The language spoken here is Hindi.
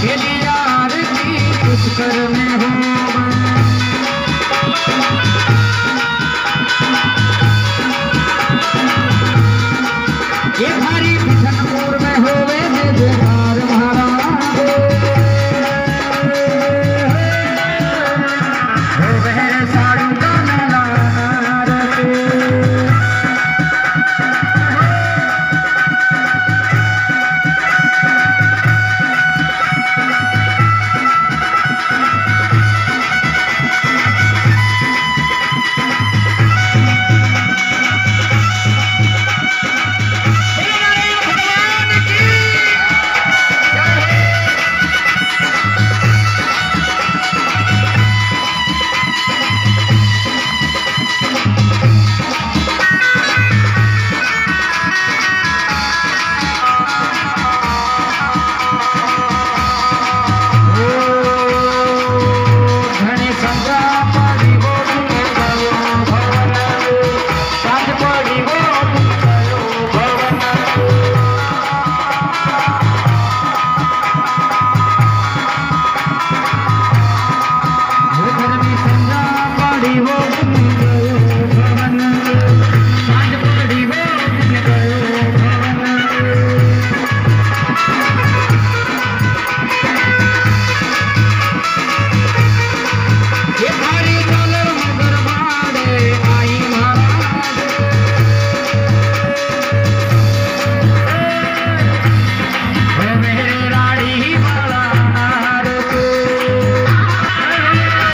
के यार की कुछ कर में हूँ